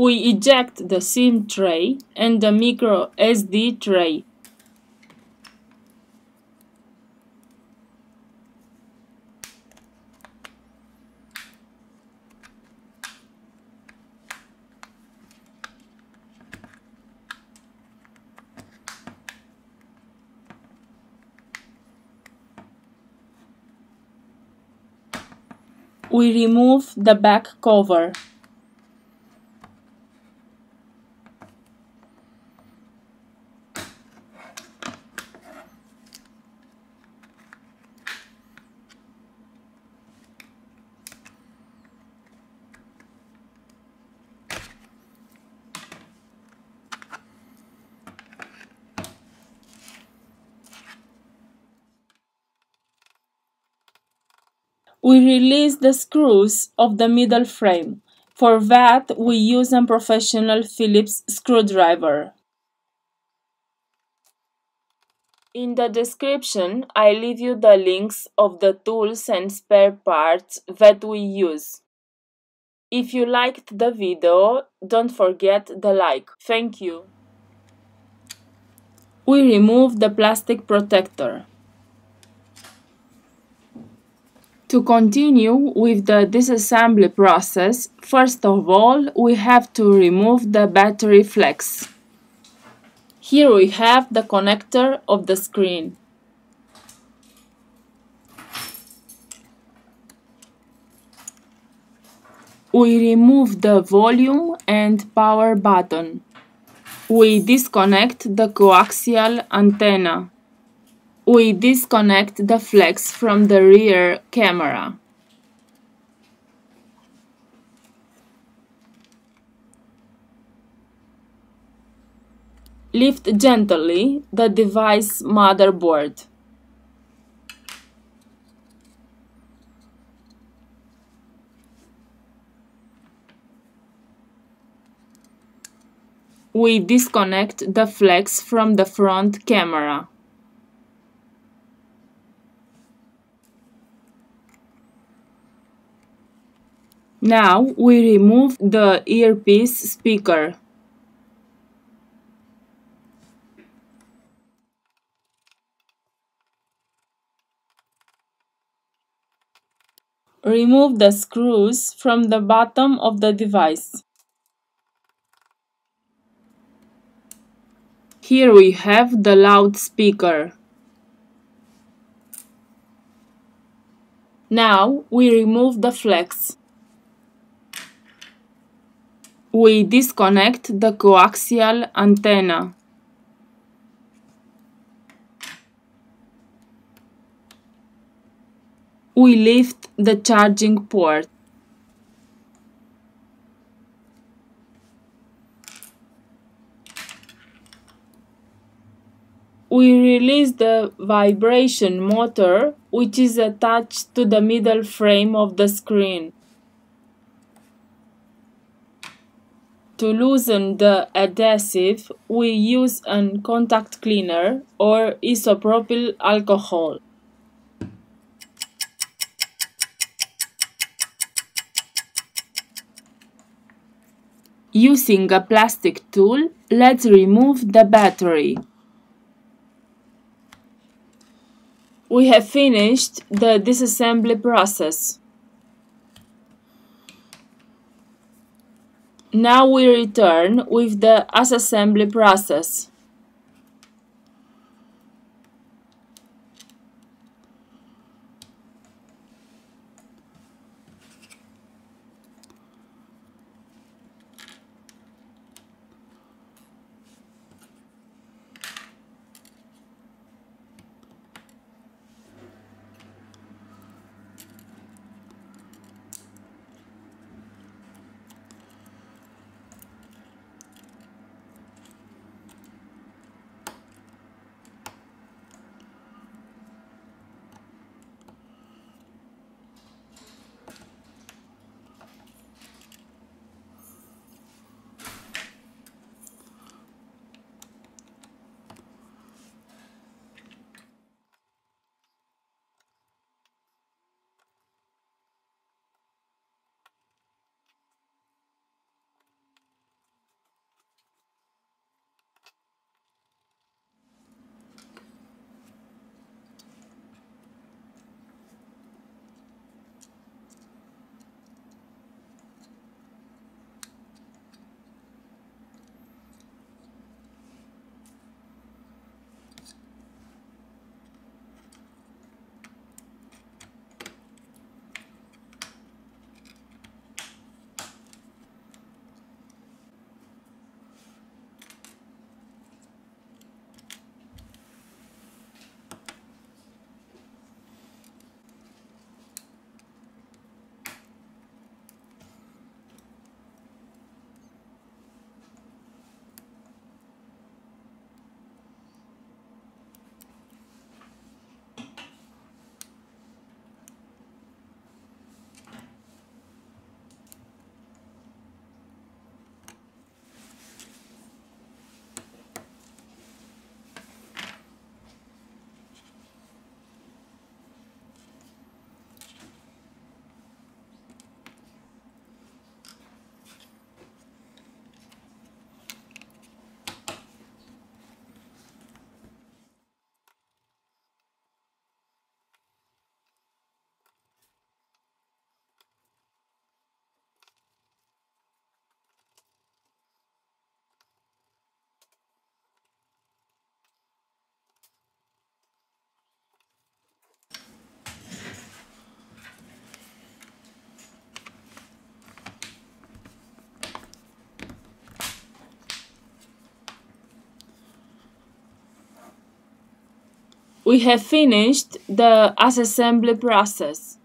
We eject the SIM tray and the micro SD tray. We remove the back cover. We release the screws of the middle frame. For that, we use a professional Phillips screwdriver. In the description, I leave you the links of the tools and spare parts that we use. If you liked the video, don't forget the like. Thank you. We remove the plastic protector. To continue with the disassembly process, first of all, we have to remove the battery flex. Here we have the connector of the screen. We remove the volume and power button. We disconnect the coaxial antenna. We disconnect the flex from the rear camera. Lift gently the device motherboard. We disconnect the flex from the front camera. Now we remove the earpiece speaker. Remove the screws from the bottom of the device. Here we have the loudspeaker. Now we remove the flex. We disconnect the coaxial antenna. We lift the charging port. We release the vibration motor which is attached to the middle frame of the screen. To loosen the adhesive, we use a contact cleaner or isopropyl alcohol. Using a plastic tool, let's remove the battery. We have finished the disassembly process. Now we return with the assembly process. We have finished the assembly process.